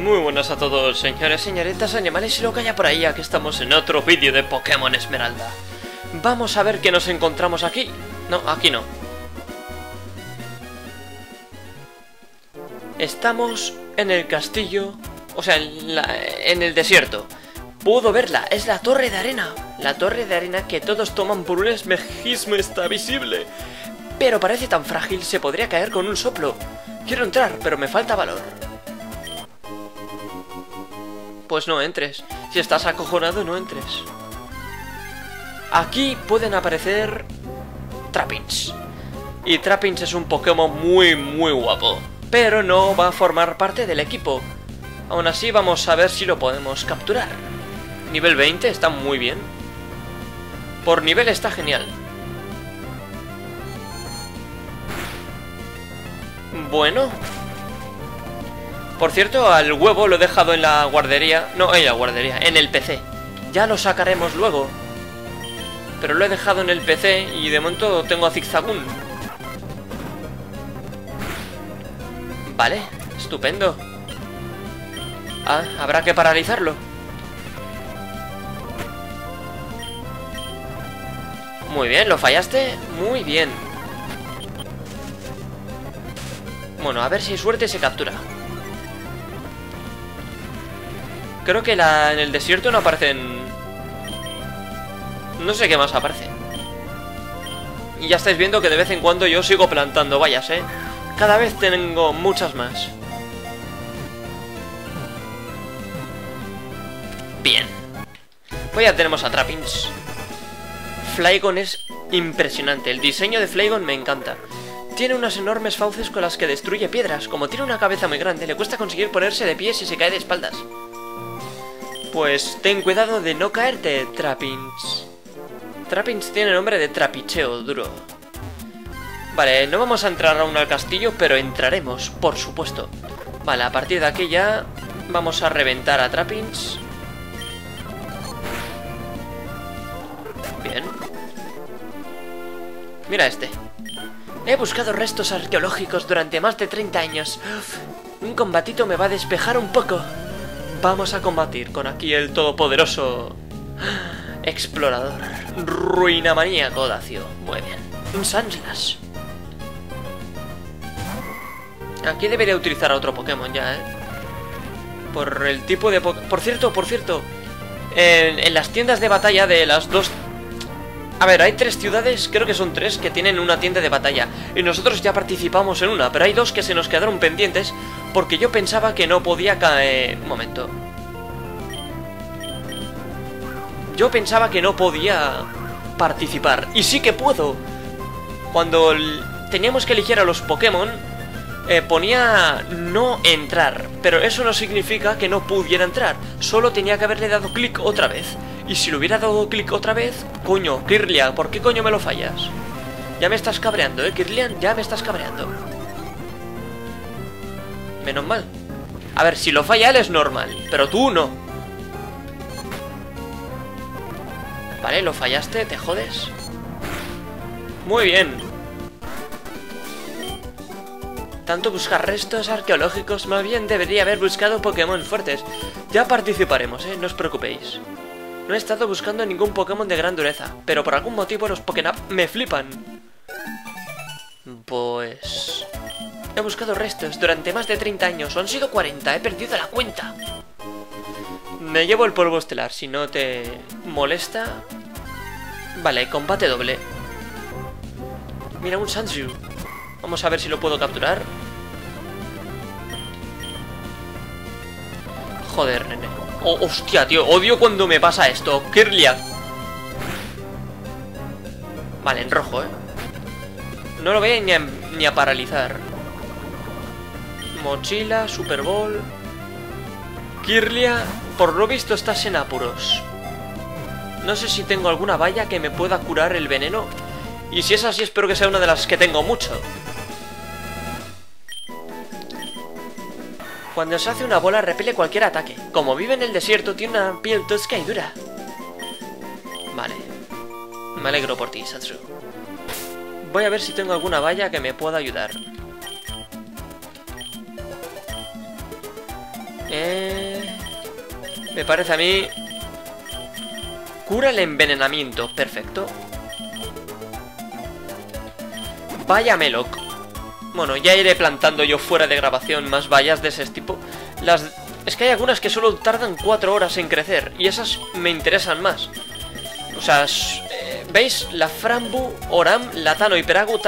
Muy buenas a todos, señores, señoritas, animales y lo que haya por ahí, aquí estamos en otro vídeo de Pokémon Esmeralda. Vamos a ver qué nos encontramos aquí. No, aquí no. Estamos en el castillo, o sea, en, en el desierto. Puedo verla, es la torre de arena. La torre de arena que todos toman por un esmejismo está visible. Pero parece tan frágil, se podría caer con un soplo. Quiero entrar, pero me falta valor. Pues no entres. Si estás acojonado, no entres. Aquí pueden aparecer Trapinch. Y Trapinch es un Pokémon muy, muy guapo. Pero no va a formar parte del equipo. Aún así, vamos a ver si lo podemos capturar. Nivel 20 está muy bien. Por nivel está genial. Bueno. Por cierto, al huevo lo he dejado en la guardería. No, en la guardería, en el PC. Ya lo sacaremos luego. Pero lo he dejado en el PC y de momento tengo a Zigzagoon. Vale, estupendo. Ah, habrá que paralizarlo. Muy bien, ¿lo fallaste? Muy bien. Bueno, a ver si hay suerte se captura. Creo que en el desierto no aparecen... No sé qué más aparece. Y ya estáis viendo que de vez en cuando yo sigo plantando vallas, ¿eh? Cada vez tengo muchas más. Bien. Pues ya tenemos a Trappings. Flygon es impresionante. El diseño de Flygon me encanta. Tiene unas enormes fauces con las que destruye piedras. Como tiene una cabeza muy grande, le cuesta conseguir ponerse de pie si se cae de espaldas. Pues ten cuidado de no caerte, Trappings. Trappings tiene nombre de trapicheo duro. Vale, no vamos a entrar aún al castillo, pero entraremos, por supuesto. Vale, a partir de aquí ya vamos a reventar a Trappings. Bien. Mira este. He buscado restos arqueológicos durante más de 30 años. Un combatito me va a despejar un poco. Vamos a combatir con aquí el todopoderoso explorador. Ruina maníaco Dacio. Muy bien. Un Sandslash. Aquí debería utilizar a otro Pokémon ya, ¿eh? Por el tipo de... po- Por cierto, por cierto. En las tiendas de batalla de las dos... A ver, hay tres ciudades, creo que son tres, que tienen una tienda de batalla. Y nosotros ya participamos en una, pero hay dos que se nos quedaron pendientes porque yo pensaba que no podía caer... Un momento. Yo pensaba que no podía participar. Y sí que puedo. Cuando teníamos que elegir a los Pokémon, eh, ponía no entrar. Pero eso no significa que no pudiera entrar. Solo tenía que haberle dado clic otra vez. Y si le hubiera dado clic otra vez, coño, Kirlia, ¿por qué coño me lo fallas? Ya me estás cabreando, ¿eh, Kirlian? Ya me estás cabreando. Menos mal. A ver, si lo falla él es normal, pero tú no. Vale, lo fallaste, te jodes. Muy bien. Tanto buscar restos arqueológicos, más bien debería haber buscado Pokémon fuertes. Ya participaremos, eh, no os preocupéis. No he estado buscando ningún Pokémon de gran dureza, pero por algún motivo los Pokénap me flipan. Pues... He buscado restos durante más de 30 años, o han sido 40, he perdido la cuenta. Me llevo el polvo estelar, si no te molesta. Vale, combate doble. Mira, un Sanju. Vamos a ver si lo puedo capturar. Joder, nene. Oh, hostia, tío, odio cuando me pasa esto. Kirlia. Vale, en rojo, eh. No lo voy ni a, ni a paralizar. Mochila, Super Bowl. Kirlia, por lo visto estás en apuros. No sé si tengo alguna valla que me pueda curar el veneno. Y si es así, espero que sea una de las que tengo mucho. Cuando se hace una bola, repele cualquier ataque. Como vive en el desierto, tiene una piel tosca y dura. Vale. Me alegro por ti, Satsu. Voy a ver si tengo alguna valla que me pueda ayudar. Eh, me parece a mí... Cura el envenenamiento. Perfecto. Vaya Meloc. Bueno, ya iré plantando yo fuera de grabación más vallas de ese tipo. Las... Es que hay algunas que solo tardan 4 horas en crecer. Y esas me interesan más. O sea, eh, ¿veis? La Frambu, Oram, Latano, Hiperagu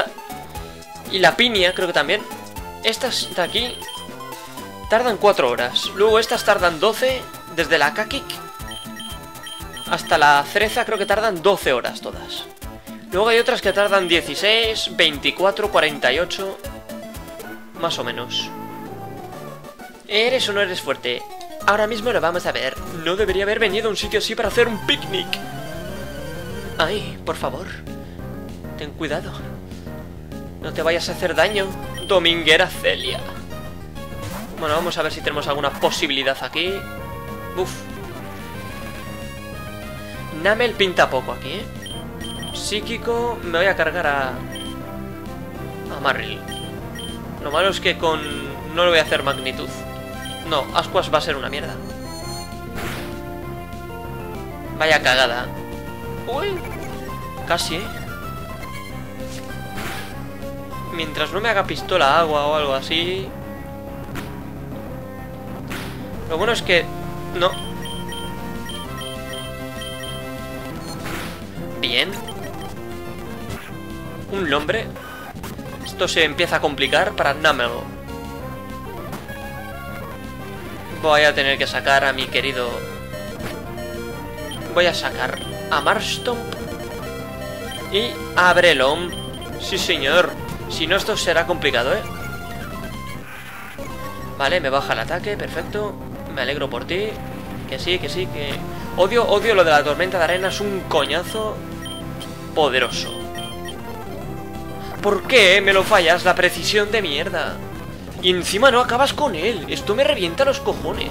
y la Piña, creo que también. Estas de aquí tardan 4 horas. Luego estas tardan 12, desde la Kakik hasta la Cereza creo que tardan 12 horas todas. Luego hay otras que tardan 16, 24, 48... Más o menos. ¿Eres o no eres fuerte? Ahora mismo lo vamos a ver. No debería haber venido a un sitio así para hacer un picnic. Ay, por favor. Ten cuidado. No te vayas a hacer daño, Dominguera Celia. Bueno, vamos a ver si tenemos alguna posibilidad aquí. Uf. Namel pinta poco aquí, ¿eh? Psíquico, me voy a cargar a... A Marril. Lo malo es que con... No le voy a hacer magnitud. No, Ascuas va a ser una mierda. Vaya cagada. Uy. Casi, ¿eh? Mientras no me haga pistola agua o algo así... Lo bueno es que... No. Un nombre. Esto se empieza a complicar para Namel. Voy a tener que sacar a mi querido... Voy a sacar a Marstomp y a Brelom. Sí, señor. Si no, esto será complicado, ¿eh? Vale, me baja el ataque, perfecto. Me alegro por ti. Que sí, que sí, que... Odio, odio lo de la tormenta de arena, es un coñazo poderoso. ¿Por qué me lo fallas? La precisión de mierda. Y encima no acabas con él. Esto me revienta los cojones.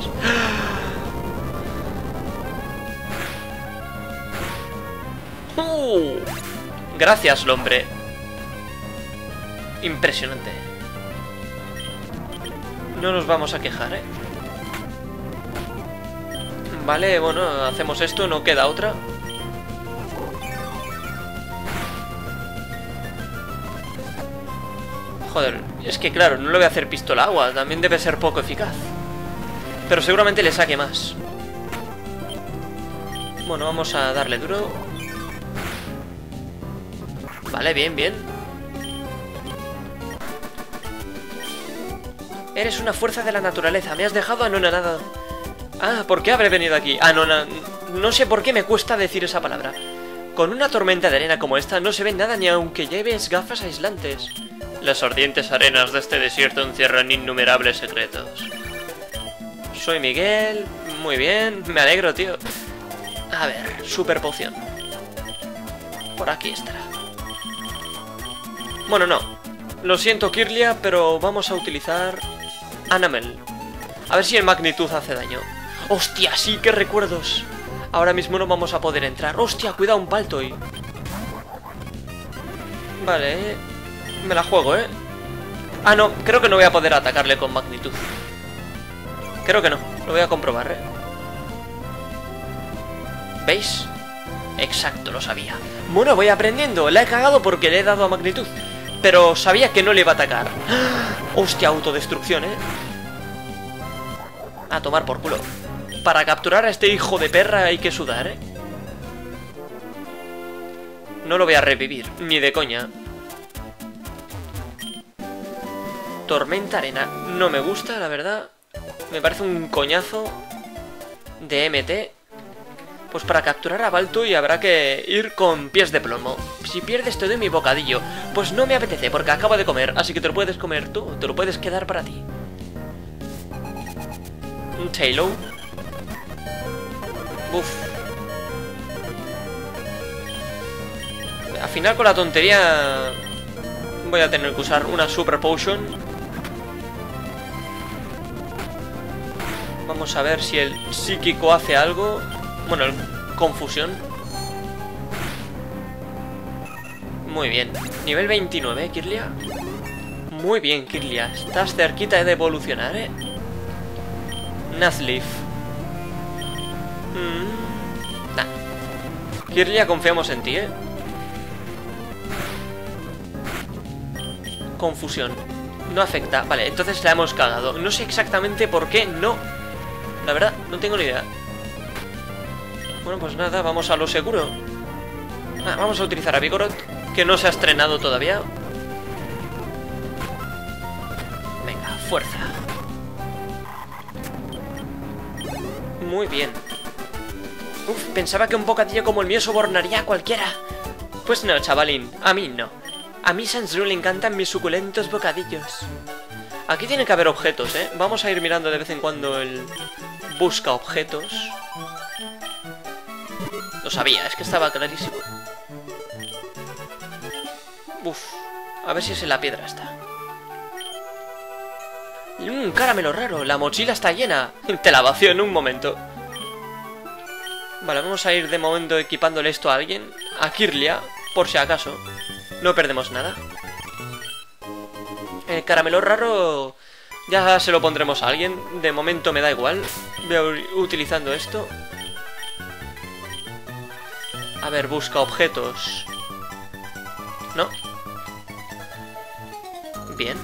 Uh, gracias, hombre. Impresionante. No nos vamos a quejar, ¿eh? Vale, bueno, hacemos esto, no queda otra. Joder, es que claro, no le voy a hacer pistola agua, también debe ser poco eficaz. Pero seguramente le saque más. Bueno, vamos a darle duro. Vale, bien, bien. Eres una fuerza de la naturaleza, me has dejado anonadado. Ah, ¿por qué habré venido aquí? Anona... No sé por qué me cuesta decir esa palabra. Con una tormenta de arena como esta no se ve nada ni aunque lleves gafas aislantes. Las ardientes arenas de este desierto encierran innumerables secretos. Soy Miguel. Muy bien. Me alegro, tío. A ver, super poción. Por aquí estará. Bueno, no. Lo siento, Kirlia, pero vamos a utilizar... Anamel. A ver si el magnitud hace daño. ¡Hostia, sí, qué recuerdos! Ahora mismo no vamos a poder entrar. ¡Hostia, cuidado, un paltoy! Vale, me la juego, ¿eh? Ah, no, creo que no voy a poder atacarle con magnitud. Creo que no, lo voy a comprobar, ¿eh? ¿Veis? Exacto, lo sabía. Bueno, voy aprendiendo. La he cagado porque le he dado a magnitud. Pero sabía que no le iba a atacar. Hostia, autodestrucción, ¿eh? A tomar por culo. Para capturar a este hijo de perra hay que sudar, ¿eh? No lo voy a revivir, ni de coña. Tormenta Arena. No me gusta, la verdad. Me parece un coñazo de MT. Pues para capturar a Baltuy habrá que ir con pies de plomo. Si pierdes te doy mi bocadillo. Pues no me apetece porque acabo de comer, así que te lo puedes comer tú, te lo puedes quedar para ti. Un Tailo. Uf. Al final con la tontería voy a tener que usar una Super Potion Vamos a ver si el psíquico hace algo. Bueno, confusión. Muy bien. Nivel 29, Kirlia. Muy bien, Kirlia. Estás cerquita de evolucionar, ¿eh? Nazleaf. Mm, nah. Kirlia, confiamos en ti, ¿eh? Confusión. No afecta. Vale, entonces la hemos cagado. No sé exactamente por qué no. La verdad, no tengo ni idea. Bueno, pues nada, vamos a lo seguro. Ah, vamos a utilizar a Vigorot, que no se ha estrenado todavía. Venga, fuerza. Muy bien. Uf, pensaba que un bocadillo como el mío sobornaría a cualquiera. Pues no, chavalín, a mí no. A mí Sansru le encantan mis suculentos bocadillos. Aquí tiene que haber objetos, ¿eh? Vamos a ir mirando de vez en cuando el busca objetos. Lo sabía, es que estaba clarísimo. Uf, a ver si es en la piedra esta. Mmm, caramelo raro, la mochila está llena. Te la vacío en un momento. Vale, vamos a ir de momento equipándole esto a alguien. A Kirlia, por si acaso. No perdemos nada. El caramelo raro ya se lo pondremos a alguien. De momento me da igual. Voy utilizando esto. A ver, busca objetos. ¿No? Bien.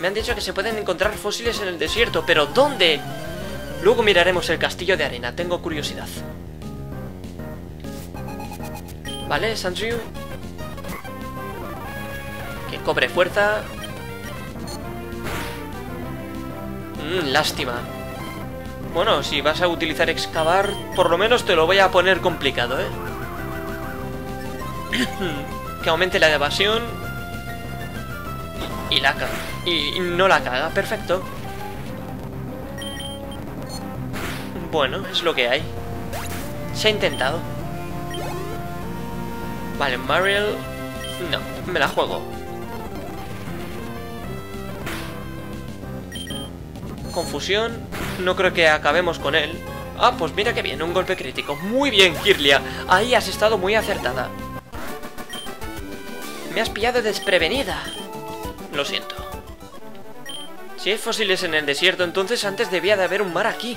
Me han dicho que se pueden encontrar fósiles en el desierto, pero ¿dónde? Luego miraremos el castillo de arena, tengo curiosidad. Vale, Sanjiu. Que cobre fuerza. Mmm, lástima. Bueno, si vas a utilizar excavar, por lo menos te lo voy a poner complicado, ¿eh? que aumente la evasión. Y, la caga. Y, no la caga, perfecto. Bueno, es lo que hay. Se ha intentado. Vale, Mariel... No, me la juego. Confusión. No creo que acabemos con él. Ah, pues mira que bien, un golpe crítico. Muy bien, Kirlia. Ahí has estado muy acertada. Me has pillado desprevenida. Lo siento. Si hay fósiles en el desierto, entonces antes debía de haber un mar aquí.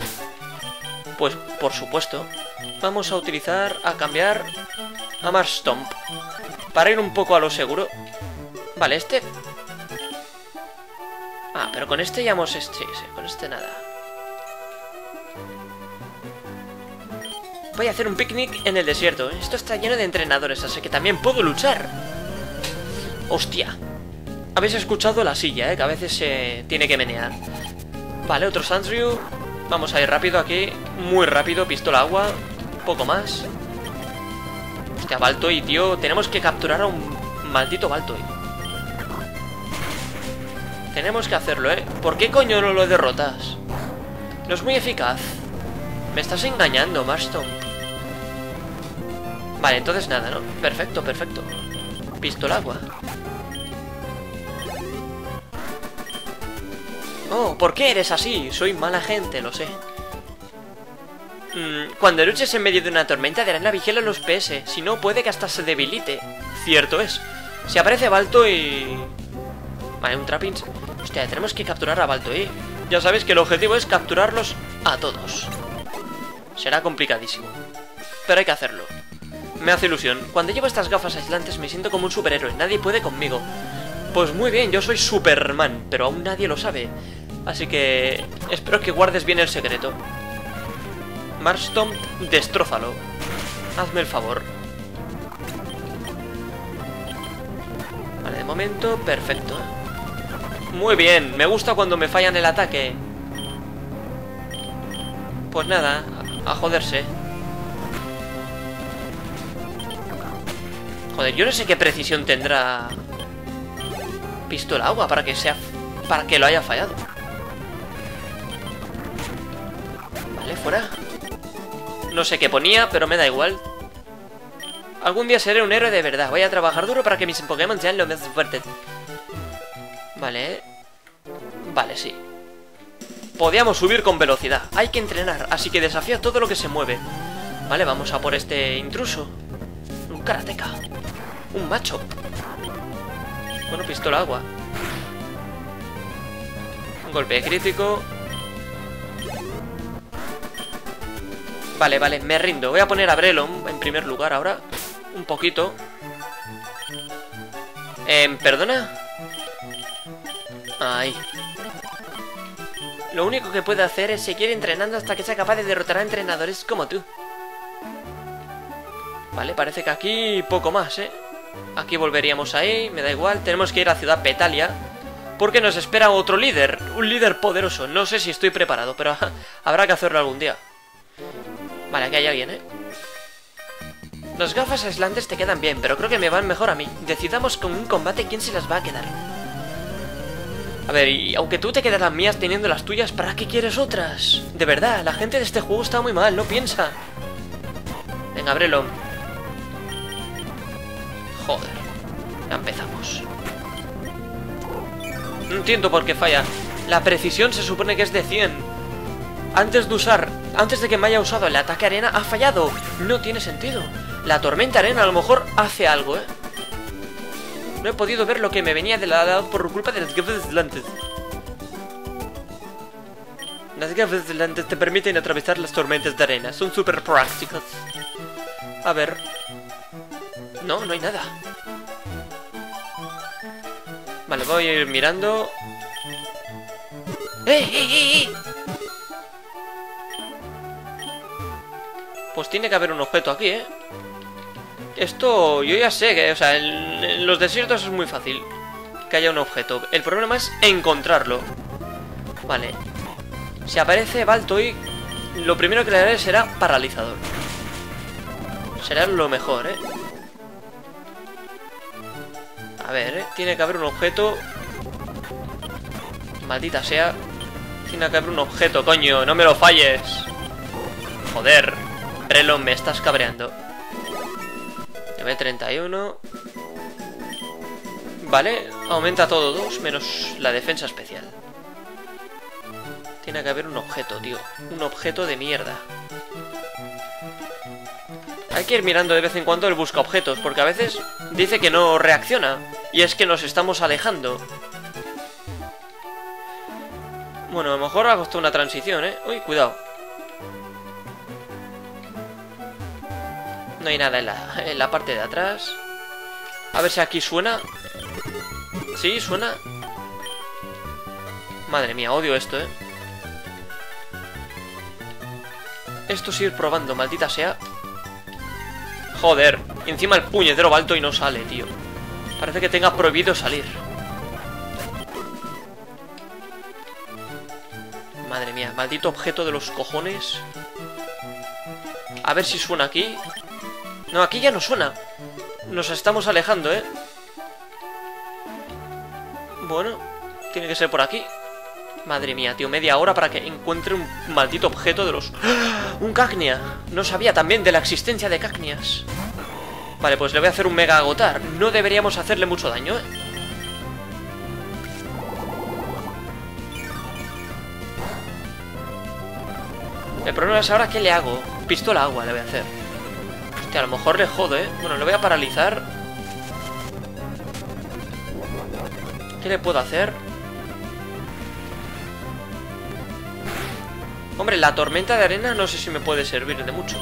Pues, por supuesto. Vamos a utilizar, a cambiar a Marstomp. Para ir un poco a lo seguro. Vale, este... Ah, pero con este ya hemos... Este, con este nada. Voy a hacer un picnic en el desierto. Esto está lleno de entrenadores, así que también puedo luchar. Hostia. Habéis escuchado la silla, ¿eh? Que a veces se tiene que menear. Vale, otro Sandrew. Vamos a ir rápido aquí. Muy rápido, pistola agua. Poco más. Hostia, Baltoy, tío. Tenemos que capturar a un maldito Baltoy. Tenemos que hacerlo, ¿eh? ¿Por qué coño no lo derrotas? No es muy eficaz. Me estás engañando, Marston. Vale, entonces nada, ¿no? Perfecto, perfecto. Pistola agua. Oh, ¿por qué eres así? Soy mala gente, lo sé. Mm, cuando luches en medio de una tormenta de arena vigila los PS, si no puede que hasta se debilite. Cierto es. Si aparece Balto y... Vale, un Trappings. Hostia, tenemos que capturar a Balto, ¿eh? Ya sabéis que el objetivo es capturarlos a todos. Será complicadísimo. Pero hay que hacerlo. Me hace ilusión. Cuando llevo estas gafas aislantes me siento como un superhéroe. Nadie puede conmigo. Pues muy bien, yo soy Superman, pero aún nadie lo sabe. Así que espero que guardes bien el secreto. Marston, destrózalo. Hazme el favor. Vale, de momento, perfecto. Muy bien, me gusta cuando me fallan el ataque. Pues nada, a joderse. Joder, yo no sé qué precisión tendrá pistola agua para que sea para que lo haya fallado. Vale, fuera. No sé qué ponía, pero me da igual. Algún día seré un héroe de verdad. Voy a trabajar duro para que mis Pokémon sean lo más fuertes. Vale. Vale, sí. Podíamos subir con velocidad. Hay que entrenar, así que desafía todo lo que se mueve. Vale, vamos a por este intruso. Un karateka. Un macho. Bueno, pistola agua. Un golpe crítico. Vale, vale, me rindo. Voy a poner a Brelon en primer lugar ahora. Un poquito. Eh, ¿Perdona? Ay. Lo único que puede hacer es seguir entrenando hasta que sea capaz de derrotar a entrenadores como tú. Vale, parece que aquí poco más, ¿eh? Aquí volveríamos ahí, me da igual. Tenemos que ir a Ciudad Petalia. Porque nos espera otro líder. Un líder poderoso. No sé si estoy preparado, pero habrá que hacerlo algún día. Vale, aquí hay alguien, ¿eh? Las gafas aislantes te quedan bien, pero creo que me van mejor a mí. Decidamos con un combate quién se las va a quedar. A ver, y aunque tú te quedas las mías teniendo las tuyas, ¿para qué quieres otras? De verdad, la gente de este juego está muy mal, no piensa. Venga, ábrelo. Joder. Ya empezamos. No entiendo por qué falla. La precisión se supone que es de 100. Antes de usar... Antes de que me haya usado el ataque arena, ha fallado. No tiene sentido. La tormenta arena a lo mejor hace algo, ¿eh? No he podido ver lo que me venía de lado por culpa de las gafas aislantes. Las gafas aislantes te permiten atravesar las tormentas de arena. Son súper prácticas. A ver. No, no hay nada. Vale, voy a ir mirando. ¡Eh, eh, eh, eh! Pues tiene que haber un objeto aquí, ¿eh? Esto yo ya sé que, o sea, en, los desiertos es muy fácil que haya un objeto. El problema es encontrarlo. Vale. Si aparece Baltoy, lo primero que le haré será paralizador. Será lo mejor, ¿eh? A ver, ¿eh? Tiene que haber un objeto... Maldita sea. Tiene que haber un objeto, coño. No me lo falles. Joder. Relo, me estás cabreando. Nivel 31. Vale, aumenta todo 2 menos la defensa especial. Tiene que haber un objeto, tío. Un objeto de mierda. Hay que ir mirando de vez en cuando el busca objetos, porque a veces dice que no reacciona. Y es que nos estamos alejando. Bueno, a lo mejor ha costado una transición, ¿eh? Uy, cuidado. No hay nada en la, en la parte de atrás. A ver si aquí suena. Sí, suena. Madre mía, odio esto, ¿eh? Esto sí ir probando, maldita sea. Joder, encima el puñetero balto y no sale, tío. Parece que tenga prohibido salir. Madre mía, maldito objeto de los cojones. A ver si suena aquí. No, aquí ya no suena. Nos estamos alejando, ¿eh? Bueno, tiene que ser por aquí. Madre mía, tío, media hora para que encuentre un maldito objeto de los... ¡Ah! ¡Un Cacnia! No sabía también de la existencia de Cacnias. Vale, pues le voy a hacer un mega agotar. No deberíamos hacerle mucho daño, ¿eh? El problema es ahora qué le hago. Pistola agua le voy a hacer a lo mejor le jodo, ¿eh? Bueno, le voy a paralizar. ¿Qué le puedo hacer? Hombre, la tormenta de arena no sé si me puede servir de mucho.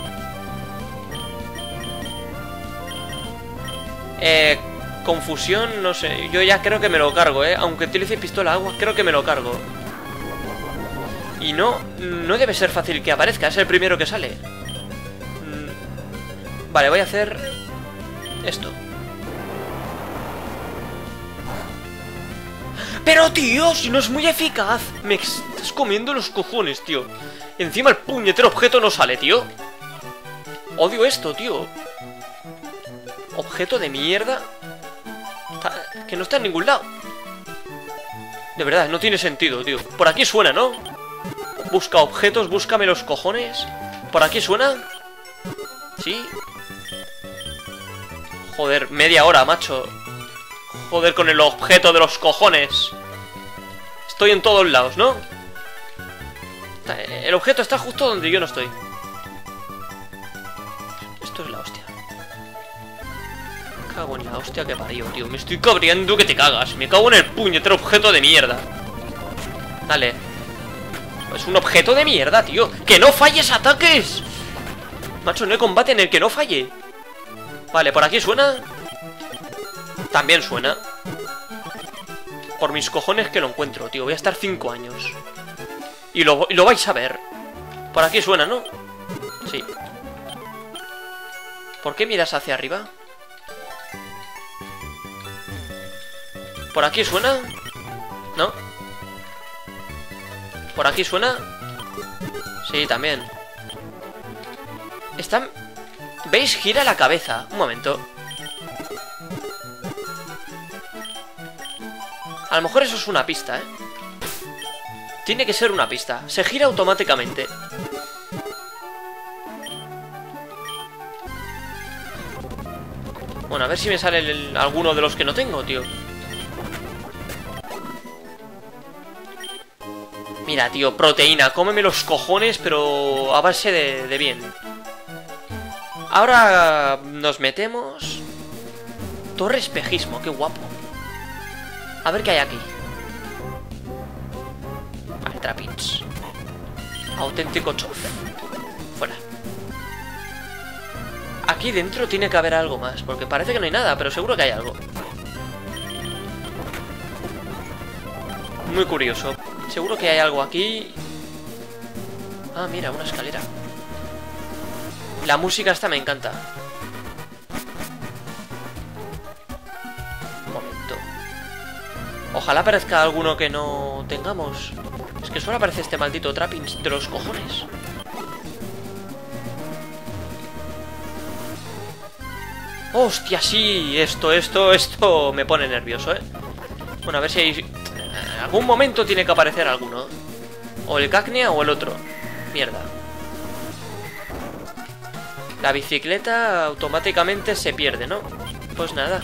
Eh, confusión, no sé. Yo ya creo que me lo cargo, ¿eh? Aunque utilice pistola agua, creo que me lo cargo. Y no, no debe ser fácil que aparezca, es el primero que sale. Vale, voy a hacer esto. Pero, tío, si no es muy eficaz. Me estás comiendo los cojones, tío. Encima el puñetero objeto no sale, tío. Odio esto, tío. Objeto de mierda. que no está en ningún lado. De verdad, no tiene sentido, tío. Por aquí suena, ¿no? Busca objetos, búscame los cojones. ¿Por aquí suena? ¿Sí? Joder, media hora, macho. Joder, con el objeto de los cojones. Estoy en todos lados, ¿no? El objeto está justo donde yo no estoy. Esto es la hostia. Me cago en la hostia que parió, tío. Me estoy cabreando que te cagas. Me cago en el puñetero objeto de mierda. Dale. Es un objeto de mierda, tío. ¡Que no falles ataques! Macho, no hay combate en el que no falle. Vale, por aquí suena. También suena. Por mis cojones que lo encuentro, tío. Voy a estar cinco años. Y lo, lo vais a ver. Por aquí suena, ¿no? Sí. ¿Por qué miras hacia arriba? ¿Por aquí suena? ¿No? ¿Por aquí suena? Sí, también. Están... ¿Veis? Gira la cabeza. Un momento. A lo mejor eso es una pista, ¿eh? Tiene que ser una pista. Se gira automáticamente. Bueno, a ver si me sale alguno de los que no tengo, tío. Mira, tío, proteína. Cómeme los cojones, pero a base de, de bien. Ahora nos metemos... Torre espejismo, qué guapo. A ver qué hay aquí. Vale, trapins. Auténtico chof. Fuera. Aquí dentro tiene que haber algo más, porque parece que no hay nada, pero seguro que hay algo. Muy curioso. Seguro que hay algo aquí. Ah, mira, una escalera. La música esta me encanta. Ojalá aparezca alguno que no tengamos. Es que solo aparece este maldito trappings de los cojones. Hostia, sí, esto, esto, esto me pone nervioso, ¿eh? Bueno, a ver si hay... En algún momento tiene que aparecer alguno. O el Cacnea o el otro. Mierda. La bicicleta automáticamente se pierde, ¿no? Pues nada.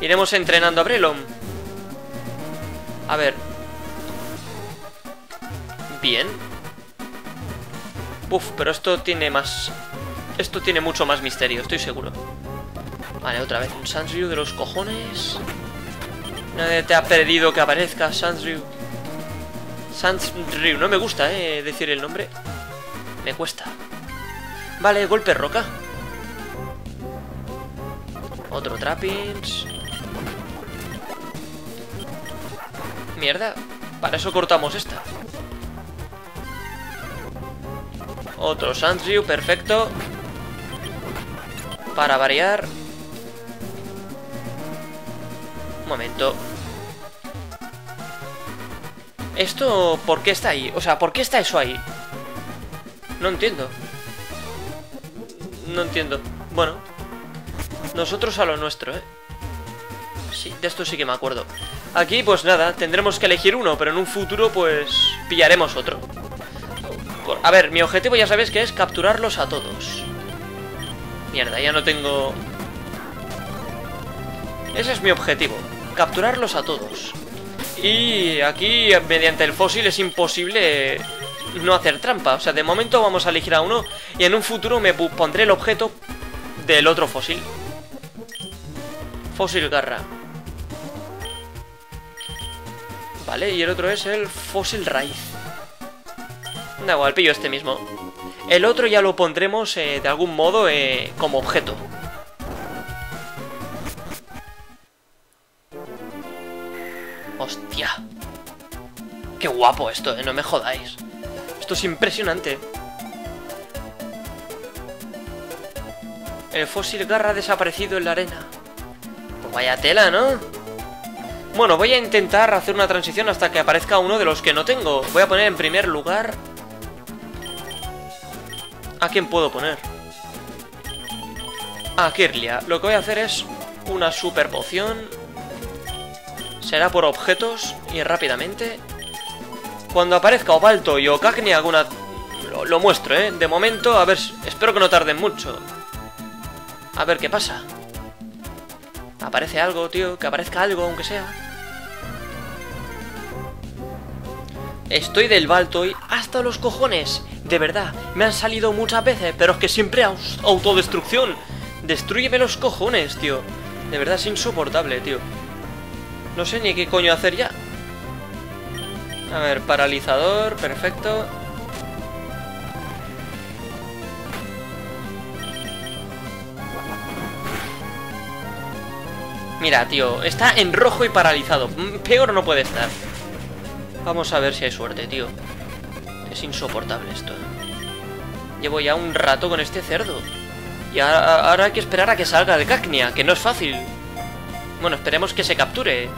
Iremos entrenando a Brelon. A ver. Bien. Uf, pero esto tiene más... Esto tiene mucho más misterio, estoy seguro. Vale, otra vez un Sansryu de los cojones. Nadie te ha pedido que aparezca, Sansryu. Sansryu, no me gusta, eh, decir el nombre. Me cuesta. Vale, golpe roca. Otro trappings. Mierda. Para eso cortamos esta. Otro Sansryu, perfecto. Para variar. Un momento. ¿Esto por qué está ahí? O sea, ¿por qué está eso ahí? No entiendo. No entiendo. Bueno. Nosotros a lo nuestro, ¿eh? Sí, de esto sí que me acuerdo. Aquí, pues nada, tendremos que elegir uno, pero en un futuro, pues, pillaremos otro. A ver, mi objetivo ya sabéis que es capturarlos a todos. Mierda, ya no tengo... Ese es mi objetivo, capturarlos a todos. Y aquí, mediante el fósil, es imposible no hacer trampa. O sea, de momento vamos a elegir a uno y en un futuro me pondré el objeto del otro fósil. Fósil garra. Vale, y el otro es el fósil raíz. Da igual, pillo este mismo. El otro ya lo pondremos eh, de algún modo eh, como objeto. Hostia. Qué guapo esto, eh, no me jodáis. Esto es impresionante. El fósil garra ha desaparecido en la arena. Pues vaya tela, ¿no? Bueno, voy a intentar hacer una transición hasta que aparezca uno de los que no tengo. Voy a poner en primer lugar... ¿A quién puedo poner? A Kirlia. Lo que voy a hacer es una super poción. Será por objetos y rápidamente. Cuando aparezca Obalto y Okagni hago una... Lo, lo muestro, ¿eh? De momento, a ver... Espero que no tarden mucho. A ver qué pasa. Aparece algo, tío. Que aparezca algo, aunque sea. Estoy del Baltoy hasta los cojones. De verdad, me han salido muchas veces, pero es que siempre autodestrucción. Destrúyeme los cojones, tío. De verdad es insoportable, tío. No sé ni qué coño hacer ya. A ver, paralizador, perfecto. Mira, tío, está en rojo y paralizado. Mm, Peor no puede estar. Vamos a ver si hay suerte, tío. Es insoportable esto. ¿eh? Llevo ya un rato con este cerdo. Y ahora, hay que esperar a que salga de Cacnia, que no es fácil. Bueno, esperemos que se capture.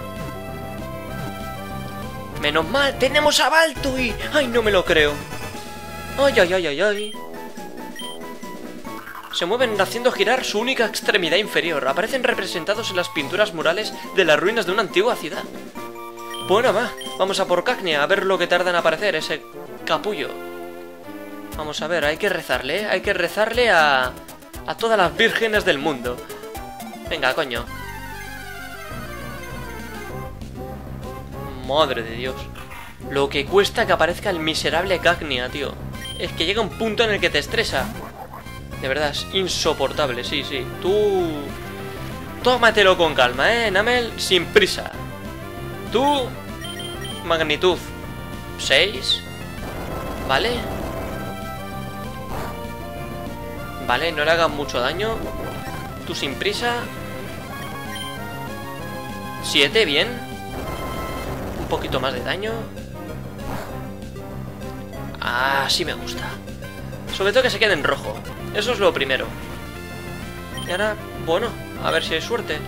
Menos mal, tenemos a Baltui. Ay, no me lo creo. Ay, ay, ay, ay, ay. Se mueven haciendo girar su única extremidad inferior. Aparecen representados en las pinturas murales de las ruinas de una antigua ciudad. Bueno, va. Vamos a por Cacnia, a ver lo que tarda en aparecer ese capullo. Vamos a ver, hay que rezarle, ¿eh? Hay que rezarle a... A todas las vírgenes del mundo. Venga, coño. Madre de Dios. Lo que cuesta que aparezca el miserable Cacnia, tío. Es que llega un punto en el que te estresa. De verdad, es insoportable, sí, sí. Tú... Tómatelo con calma, ¿eh? Namel, sin prisa. Tú... Magnitud. 6. ¿Vale? Vale, no le hagas mucho daño. Tú sin prisa. 7, bien. Un poquito más de daño. Ah, sí me gusta. Sobre todo que se quede en rojo. Eso es lo primero. Y ahora, bueno, a ver si hay suerte.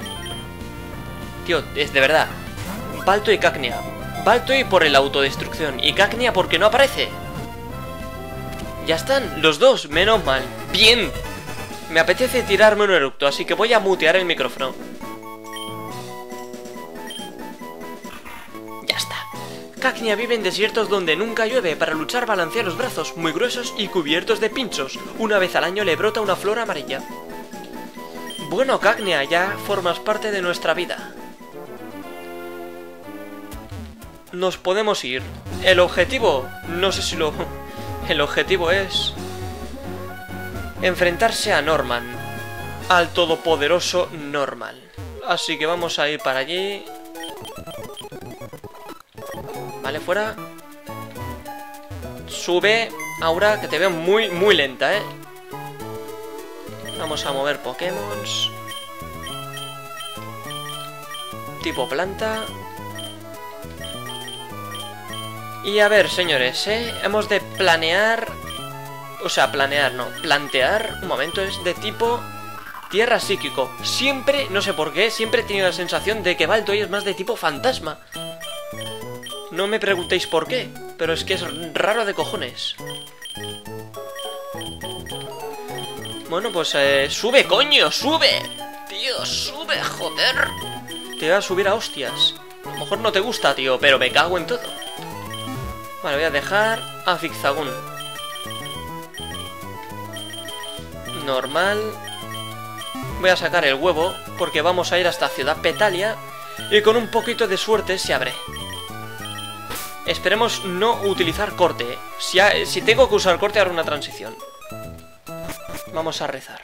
Tío, es de verdad. Balto y Cacnia. Balto y por el autodestrucción. Y Cacnia porque no aparece. Ya están, los dos, menos mal. ¡Bien! Me apetece tirarme un eructo, así que voy a mutear el micrófono. Cacnia vive en desiertos donde nunca llueve. Para luchar balancea los brazos, muy gruesos y cubiertos de pinchos. Una vez al año le brota una flor amarilla. Bueno, Cacnia, ya formas parte de nuestra vida. Nos podemos ir. El objetivo, no sé si lo... El objetivo es... Enfrentarse a Norman. Al todopoderoso Norman. Así que vamos a ir para allí. Vale, fuera. Sube. Aura, que te veo muy, muy lenta, ¿eh? Vamos a mover Pokémon. Tipo planta. Y a ver, señores, ¿eh? Hemos de planear... O sea, planear, no. Plantear, un momento, es de tipo... Tierra psíquico. Siempre, no sé por qué, siempre he tenido la sensación de que Baltoy es más de tipo fantasma. No me preguntéis por qué, pero es que es raro de cojones. Bueno, pues eh, sube, coño, sube. Tío, sube, joder. Te voy a subir a hostias. A lo mejor no te gusta, tío, pero me cago en todo. Vale, voy a dejar a Zigzagoon. Normal. Voy a sacar el huevo, porque vamos a ir hasta Ciudad Petalia. Y con un poquito de suerte se abre. Esperemos no utilizar corte. Si, si tengo que usar corte, haré una transición. Vamos a rezar.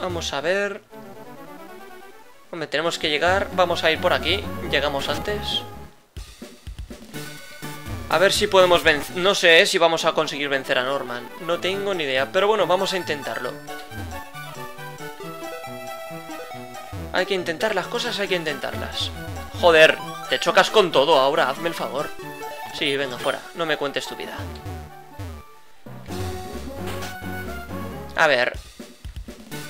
Vamos a ver... Hombre, tenemos que llegar. Vamos a ir por aquí. Llegamos antes. A ver si podemos vencer... No sé si vamos a conseguir vencer a Norman. No tengo ni idea. Pero bueno, vamos a intentarlo. Hay que intentar las cosas, hay que intentarlas. Joder, te chocas con todo ahora, hazme el favor. Sí, venga, fuera. No me cuentes tu vida. A ver.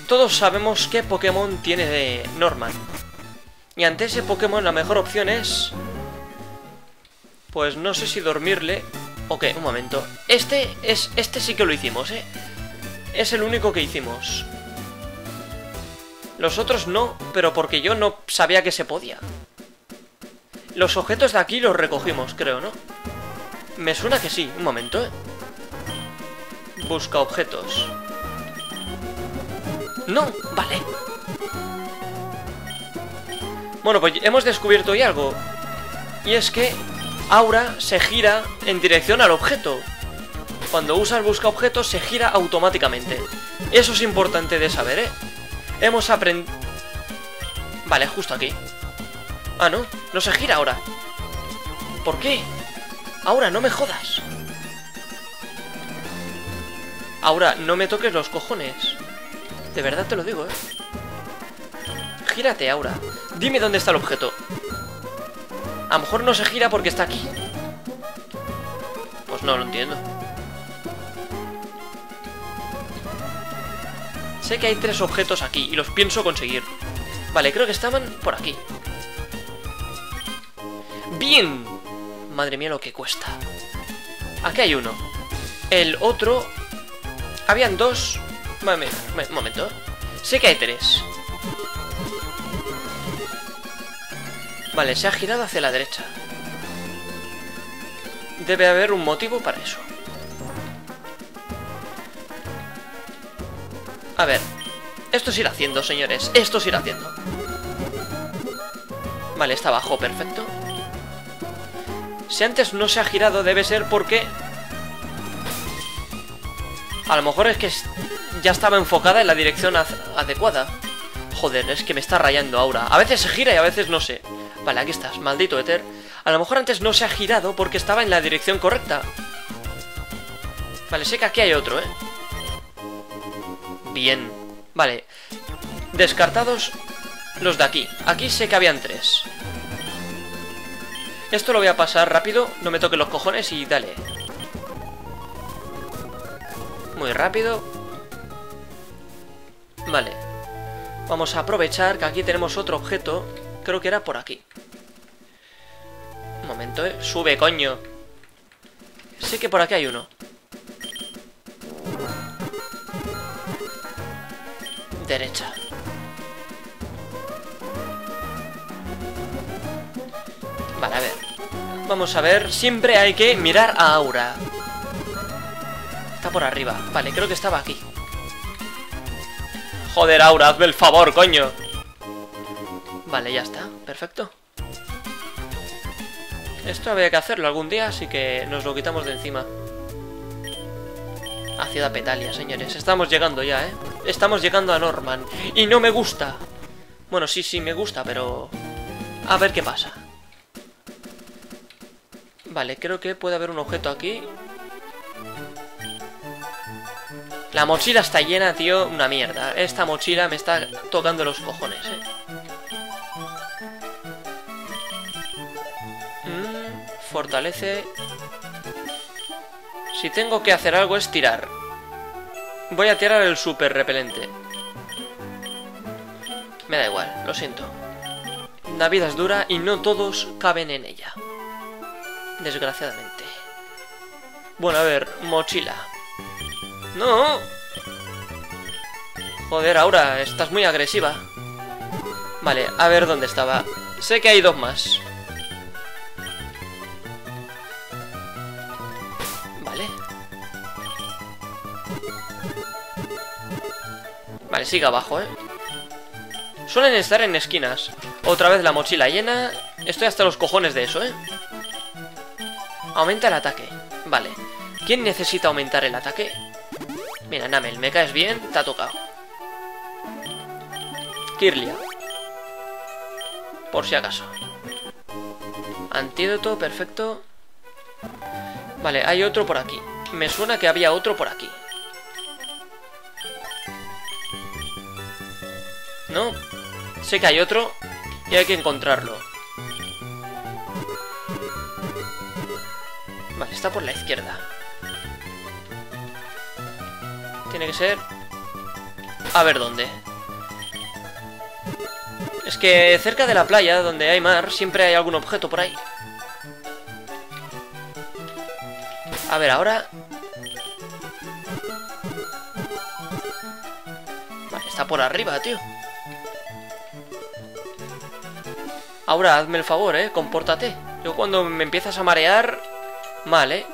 Todos sabemos qué Pokémon tiene de Norman. Y ante ese Pokémon la mejor opción es... Pues no sé si dormirle... Ok, un momento. Este es... Este sí que lo hicimos, ¿eh? Es el único que hicimos. Los otros no, pero porque yo no sabía que se podía. Los objetos de aquí los recogimos, creo, ¿no? Me suena que sí. Un momento, ¿eh? Busca objetos. No, vale. Bueno, pues hemos descubierto hoy algo. Y es que Aura se gira en dirección al objeto. Cuando usa el busca objetos se gira automáticamente. Eso es importante de saber, ¿eh? Hemos aprendido... Vale, justo aquí. Ah, no, no se gira ahora. ¿Por qué? Ahora, no me jodas. Ahora, no me toques los cojones. De verdad te lo digo, ¿eh? gírate ahora. Dime dónde está el objeto. A lo mejor no se gira porque está aquí. Pues no lo entiendo. Sé que hay tres objetos aquí y los pienso conseguir. Vale, creo que estaban por aquí. Madre mía lo que cuesta. Aquí hay uno. El otro... Habían dos... Momento. Sé que hay tres. Vale, se ha girado hacia la derecha. Debe haber un motivo para eso. A ver. Esto es ir haciendo, señores. Esto es ir haciendo. Vale, está abajo, perfecto. Si antes no se ha girado, debe ser porque... A lo mejor es que ya estaba enfocada en la dirección adecuada. Joder, es que me está rayando ahora. A veces se gira y a veces no sé. Vale, aquí estás, maldito Ether. A lo mejor antes no se ha girado porque estaba en la dirección correcta. Vale, sé que aquí hay otro, ¿eh? Bien. Vale. Descartados los de aquí. Aquí sé que habían tres. Esto lo voy a pasar rápido, no me toque los cojones y dale. Muy rápido. Vale. Vamos a aprovechar que aquí tenemos otro objeto. Creo que era por aquí. Un momento, ¿eh? Sube, coño. Sé que por aquí hay uno. Derecha. Vale, a ver. Vamos a ver. Siempre hay que mirar a Aura. Está por arriba. Vale, creo que estaba aquí. Joder, Aura, hazme el favor, coño. Vale, ya está. Perfecto. Esto había que hacerlo algún día, así que nos lo quitamos de encima. A Ciudad Petalia, señores. Estamos llegando ya, ¿eh? Estamos llegando a Norman. Y no me gusta. Bueno, sí, sí, me gusta, pero... A ver qué pasa. Vale, creo que puede haber un objeto aquí. La mochila está llena, tío. Una mierda. Esta mochila me está tocando los cojones, eh. Mm, fortalece. Si tengo que hacer algo es tirar. Voy a tirar el super repelente. Me da igual, lo siento. La vida es dura y no todos caben en ella desgraciadamente. Bueno, a ver, mochila. ¡No! Joder, ahora estás muy agresiva. Vale, a ver dónde estaba. Sé que hay dos más. Vale. Vale, sigue abajo, ¿eh? Suelen estar en esquinas. Otra vez la mochila llena. Estoy hasta los cojones de eso, ¿eh? Aumenta el ataque. Vale. ¿Quién necesita aumentar el ataque? Mira, Namel, me caes bien, te ha tocado. Kirlia. Por si acaso. Antídoto, perfecto. Vale, hay otro por aquí. Me suena que había otro por aquí. ¿No? Sé que hay otro y hay que encontrarlo. Vale, está por la izquierda. Tiene que ser... A ver dónde. Es que cerca de la playa, donde hay mar, siempre hay algún objeto por ahí. A ver, ahora... Vale, está por arriba, tío. Ahora, hazme el favor, ¿eh? Compórtate. Yo cuando me empiezas a marear, Vale.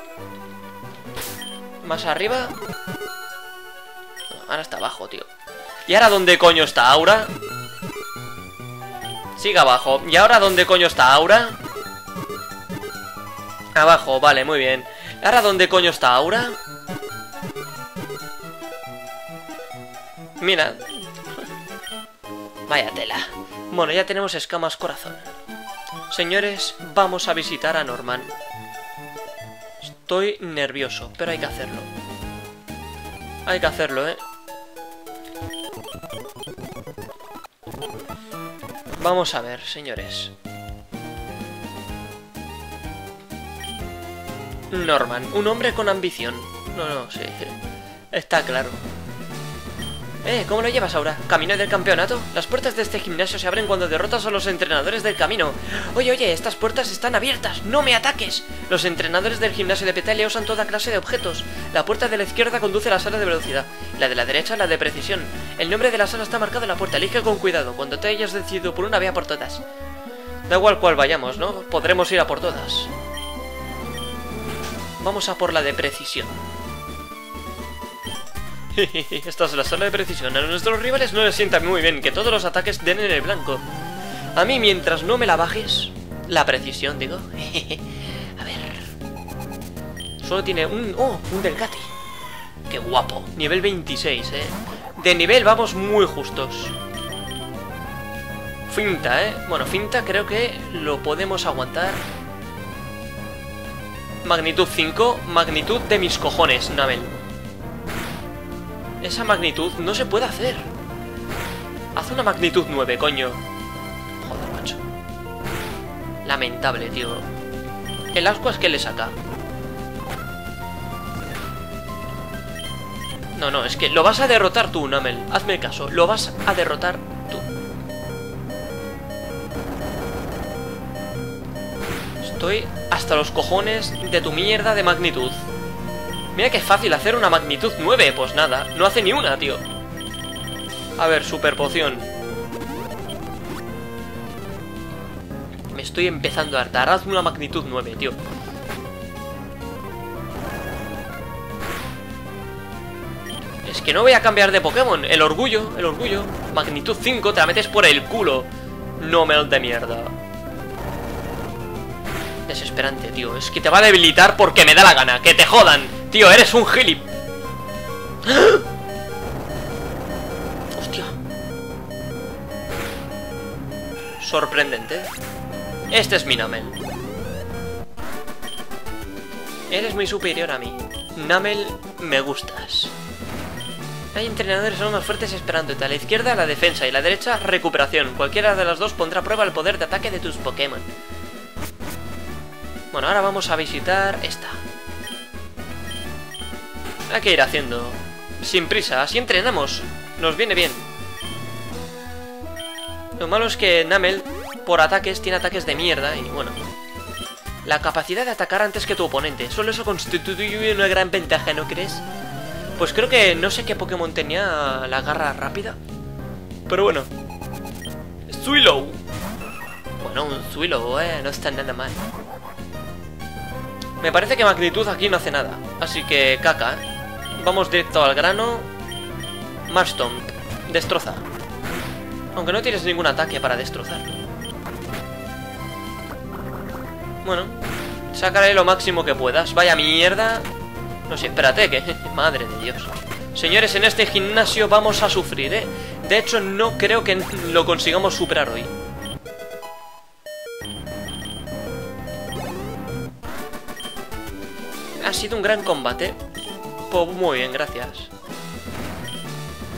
Más arriba. Ahora está abajo, tío. ¿Y ahora dónde coño está Aura? Sigue abajo. ¿Y ahora dónde coño está Aura? Abajo, vale, muy bien. ¿Y ahora dónde coño está Aura? Mira. Vaya tela. Bueno, ya tenemos escamas corazón. Señores, vamos a visitar a Norman. Estoy nervioso, pero hay que hacerlo. Hay que hacerlo, ¿eh? Vamos a ver, señores. Norman, un hombre con ambición. No, no, sí. Está claro. Eh, ¿cómo lo llevas ahora? ¿Camino del campeonato? Las puertas de este gimnasio se abren cuando derrotas a los entrenadores del camino. Oye, oye, estas puertas están abiertas. ¡No me ataques! Los entrenadores del gimnasio de Petalia usan toda clase de objetos. La puerta de la izquierda conduce a la sala de velocidad. La de la derecha, la de precisión. El nombre de la sala está marcado en la puerta. Elige con cuidado. Cuando te hayas decidido por una, vea por todas. Da igual cuál vayamos, ¿no? Podremos ir a por todas. Vamos a por la de precisión. Esta es la sala de precisión. A nuestros rivales no les sienta muy bien que todos los ataques den en el blanco. A mí, mientras no me la bajes... La precisión, digo. a ver... Solo tiene un... ¡Oh! Un Delgate. ¡Qué guapo! Nivel 26, ¿eh? De nivel vamos muy justos. Finta, ¿eh? Bueno, finta creo que lo podemos aguantar. Magnitud 5, magnitud de mis cojones, Nabel. Esa magnitud no se puede hacer. Haz una magnitud 9, coño. Joder, macho. Lamentable, tío. El ascuas que le saca. No, no, es que lo vas a derrotar tú, Namel. Hazme caso, lo vas a derrotar tú. Estoy hasta los cojones de tu mierda de magnitud. Mira que fácil hacer una magnitud 9. Pues nada, no hace ni una, tío. A ver, super poción. Me estoy empezando a hartar. Una magnitud 9, tío. Es que no voy a cambiar de Pokémon. El orgullo, el orgullo. Magnitud 5, te la metes por el culo. No me de mierda. Desesperante, tío. Es que te va a debilitar porque me da la gana. ¡Que te jodan! Tío, eres un gilip. Hostia. Sorprendente. Este es mi Namel. Eres muy superior a mí. Namel, me gustas. Hay entrenadores aún más fuertes esperándote. A la izquierda, la defensa y a la derecha, recuperación. Cualquiera de las dos pondrá a prueba el poder de ataque de tus Pokémon. Bueno, ahora vamos a visitar esta. Hay que ir haciendo. Sin prisa, así entrenamos. Nos viene bien. Lo malo es que Namel, por ataques, tiene ataques de mierda y bueno. La capacidad de atacar antes que tu oponente. Solo eso constituye una gran ventaja, ¿no crees? Pues creo que no sé qué Pokémon tenía la garra rápida. Pero bueno. Zuilo. Bueno, un Zuilo, eh, no está nada mal. Me parece que magnitud aquí no hace nada. Así que caca, ¿eh? Vamos directo al grano. Marstomp. Destroza. Aunque no tienes ningún ataque para destrozar. Bueno. Sácale lo máximo que puedas. Vaya mierda. No sé, espérate, que... Madre de Dios. Señores, en este gimnasio vamos a sufrir, ¿eh? De hecho, no creo que lo consigamos superar hoy. ha sido un gran combate. Muy bien, gracias.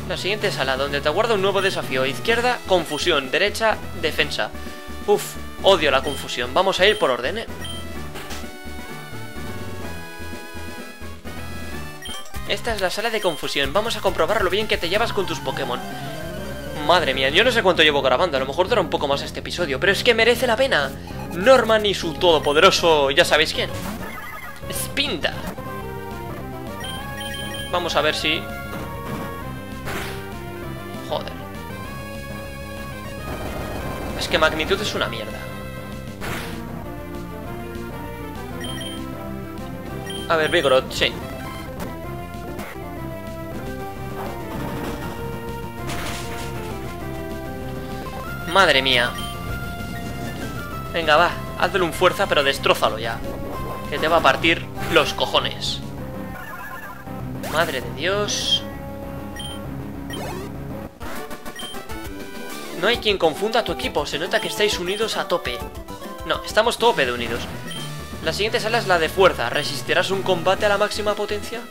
La siguiente sala, donde te aguarda un nuevo desafío. Izquierda, confusión. Derecha, defensa. Uf, odio la confusión. Vamos a ir por orden, ¿eh? Esta es la sala de confusión. Vamos a comprobar lo bien que te llevas con tus Pokémon. Madre mía, yo no sé cuánto llevo grabando. A lo mejor dura un poco más este episodio. Pero es que merece la pena. Norman y su todopoderoso... Ya sabéis quién. Spinda. Vamos a ver si... Joder. Es que magnitud es una mierda. A ver, Vigorot, sí. Madre mía. Venga, va. Hazle un fuerza, pero destrózalo ya que te va a partir los cojones. Madre de Dios. No hay quien confunda a tu equipo, se nota que estáis unidos a tope. No, estamos tope de unidos. La siguiente sala es la de fuerza. ¿Resistirás un combate a la máxima potencia?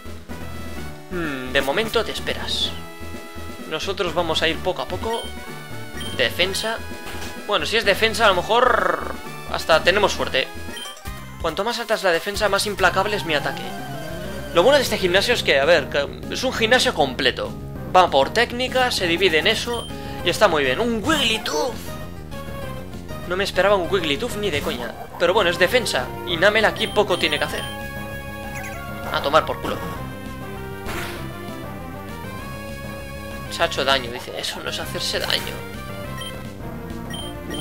Hmm, de momento te esperas. Nosotros vamos a ir poco a poco. Defensa. Bueno, si es defensa, a lo mejor hasta tenemos suerte. Cuanto más alta es la defensa, más implacable es mi ataque. Lo bueno de este gimnasio es que, a ver, es un gimnasio completo. Va por técnica, se divide en eso y está muy bien. ¡Un Wigglytuff! No me esperaba un Wigglytuff ni de coña. Pero bueno, es defensa. Y Namel aquí poco tiene que hacer. A tomar por culo. Se ha hecho daño, dice. Eso no es hacerse daño.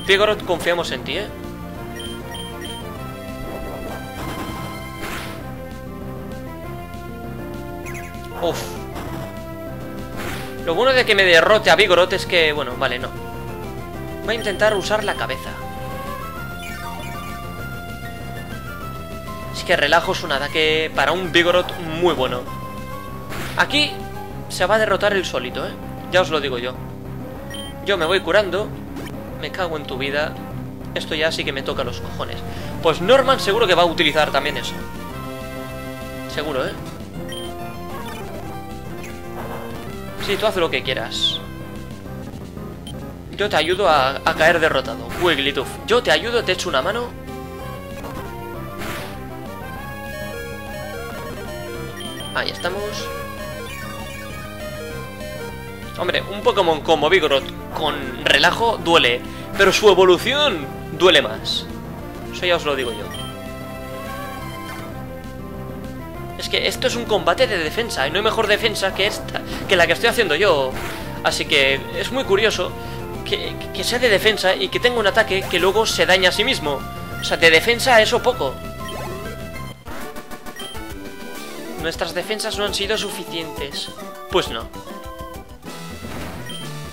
Vigoroth, confiamos en ti, ¿eh? Lo bueno de que me derrote a Vigoroth es que... Bueno, vale, no. Voy a intentar usar la cabeza. Es que relajo es un ataque para un Vigoroth muy bueno. Aquí se va a derrotar el solito, ¿eh? Ya os lo digo yo. Yo me voy curando. Me cago en tu vida. Esto ya sí que me toca los cojones. Pues Norman seguro que va a utilizar también eso. Seguro, ¿eh? Sí, tú haz lo que quieras. Yo te ayudo a, caer derrotado. Wigglytuff. Yo te ayudo, te echo una mano. Ahí estamos. Hombre, un Pokémon como Vigoroth con relajo duele. Pero su evolución duele más. Eso ya os lo digo yo. Es que esto es un combate de defensa y no hay mejor defensa que esta, que la que estoy haciendo yo. Así que es muy curioso que, sea de defensa y que tenga un ataque que luego se daña a sí mismo. O sea, de defensa eso poco. Nuestras defensas no han sido suficientes. Pues no.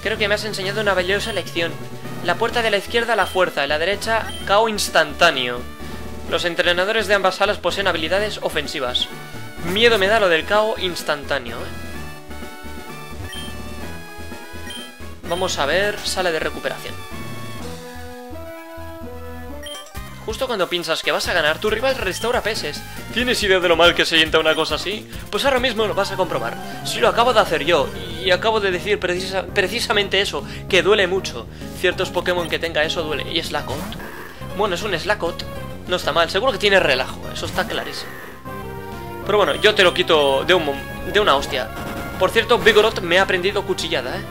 Creo que me has enseñado una valiosa lección. La puerta de la izquierda la fuerza, y la derecha cao instantáneo. Los entrenadores de ambas salas poseen habilidades ofensivas. Miedo me da lo del caos instantáneo, ¿eh? Vamos a ver, sale de recuperación. Justo cuando piensas que vas a ganar, tu rival restaura peces. ¿Tienes idea de lo mal que se sienta una cosa así? Pues ahora mismo lo vas a comprobar. Si lo acabo de hacer yo, y acabo de decir precisamente eso, que duele mucho. Ciertos Pokémon que tenga eso duele. Y Slacot. Bueno, es un Slacot. No está mal, seguro que tiene relajo, eso está clarísimo. Pero bueno, yo te lo quito de, un, de una hostia. Por cierto, Vigoroth me ha aprendido cuchillada, ¿eh?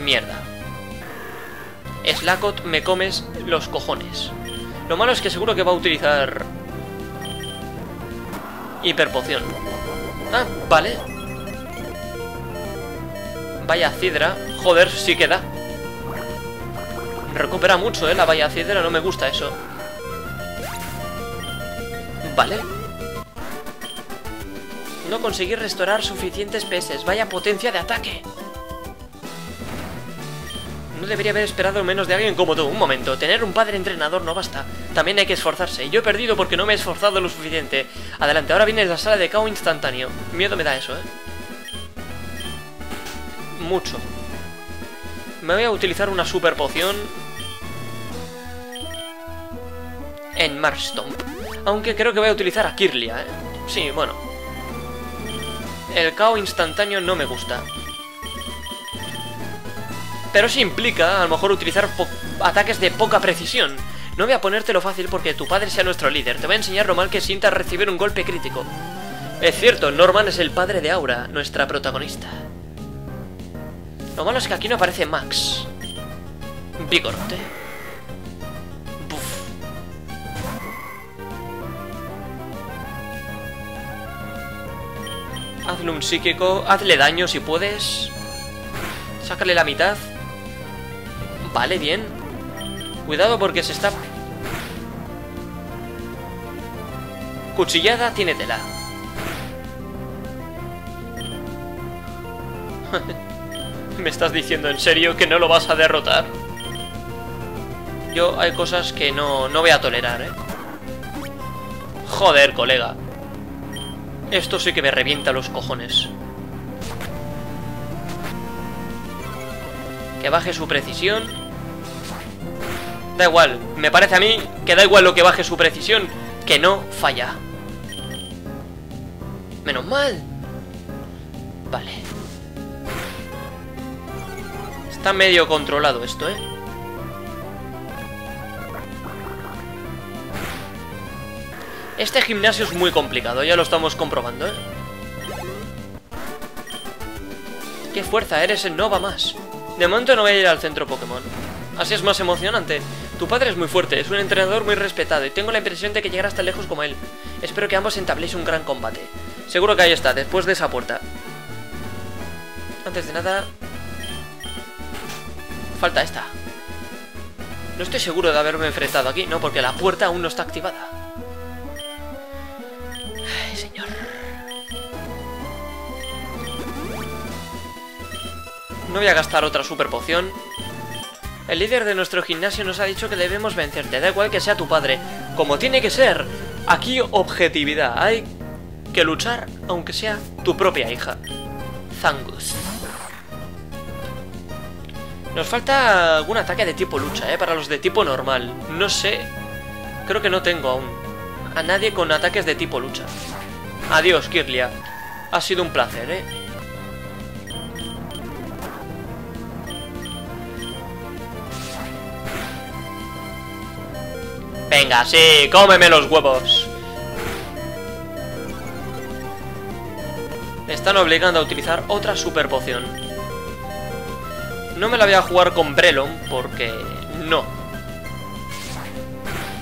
Mierda. Slacot, me comes los cojones. Lo malo es que seguro que va a utilizar... Hiperpoción. Ah, vale. Vaya Cidra. Joder, sí que da. Recupera mucho, ¿eh? La vaya Cidra, no me gusta eso. Vale. No conseguir restaurar suficientes peces. Vaya potencia de ataque. No debería haber esperado menos de alguien como tú. Un momento, tener un padre entrenador no basta. También hay que esforzarse. Yo he perdido porque no me he esforzado lo suficiente. Adelante, ahora viene la sala de KO instantáneo. Miedo me da eso, ¿eh? Mucho. Me voy a utilizar una super poción. En Marstomp. Aunque creo que voy a utilizar a Kirlia, ¿eh? Sí, bueno. El KO instantáneo no me gusta. Pero sí implica, a lo mejor, utilizar ataques de poca precisión. No voy a ponértelo fácil porque tu padre sea nuestro líder. Te voy a enseñar lo mal que sienta recibir un golpe crítico. Es cierto, Norman es el padre de Aura, nuestra protagonista. Lo malo es que aquí no aparece Max. Vigorote. Un psíquico. Hazle daño si puedes. Sácale la mitad. Vale, bien. Cuidado porque se está... Cuchillada tiene tela. ¿Me estás diciendo en serio que no lo vas a derrotar? Yo hay cosas que no, no voy a tolerar, ¿eh? Joder, colega. Esto sí que me revienta los cojones. Que baje su precisión. Da igual, me parece a mí que da igual lo que baje su precisión, que no falla. Menos mal. Vale. Está medio controlado esto, ¿eh? Este gimnasio es muy complicado, ya lo estamos comprobando, ¿eh? ¡Qué fuerza! Eres el Nova más. De momento no voy a ir al centro Pokémon. Así es más emocionante. Tu padre es muy fuerte, es un entrenador muy respetado y tengo la impresión de que llegarás tan lejos como él. Espero que ambos entabléis un gran combate. Seguro que ahí está, después de esa puerta. Antes de nada... Falta esta. No estoy seguro de haberme enfrentado aquí, no, porque la puerta aún no está activada. No voy a gastar otra super poción. El líder de nuestro gimnasio nos ha dicho que debemos vencerte, da igual que sea tu padre. Como tiene que ser. Aquí objetividad. Hay que luchar aunque sea tu propia hija. Zangus. Nos falta algún ataque de tipo lucha, ¿eh? Para los de tipo normal. No sé. Creo que no tengo aún. A nadie con ataques de tipo lucha. Adiós, Kirlia. Ha sido un placer, ¿eh? Venga, sí, cómeme los huevos. Me están obligando a utilizar otra super poción. No me la voy a jugar con Brelon porque no.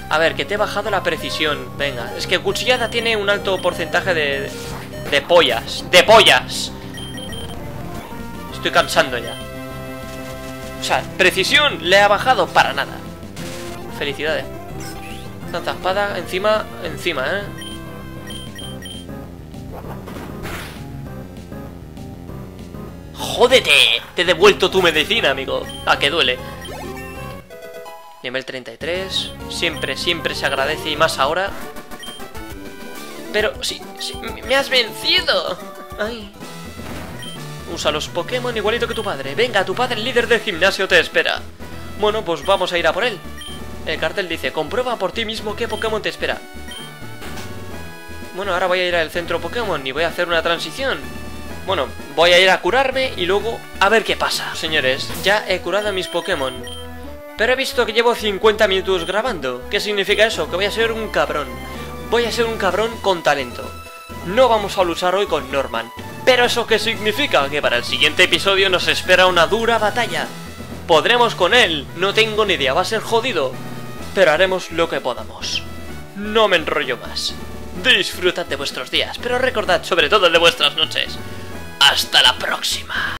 A ver, que te he bajado la precisión. Venga, es que Cuchillada tiene un alto porcentaje de... De pollas. ¡De pollas! Estoy cansando ya. O sea, precisión le ha bajado para nada. Felicidades. Tanta espada, encima, encima, ¿eh? ¡Jódete! Te he devuelto tu medicina, amigo. A que duele. Nivel 33. Siempre, siempre se agradece y más ahora. Pero, sí, sí me has vencido. Usa los Pokémon igualito que tu padre. Venga, tu padre, el líder del gimnasio, te espera. Bueno, pues vamos a ir a por él. El cartel dice, comprueba por ti mismo qué Pokémon te espera. Bueno, ahora voy a ir al centro Pokémon y voy a hacer una transición. Bueno, voy a ir a curarme y luego a ver qué pasa. Señores, ya he curado a mis Pokémon. Pero he visto que llevo 50 minutos grabando. ¿Qué significa eso? Que voy a ser un cabrón. Voy a ser un cabrón con talento. No vamos a luchar hoy con Norman. ¿Pero eso qué significa? Que para el siguiente episodio nos espera una dura batalla. Podremos con él, no tengo ni idea, va a ser jodido. Pero haremos lo que podamos. No me enrollo más. Disfrutad de vuestros días, pero recordad sobre todo de vuestras noches. Hasta la próxima.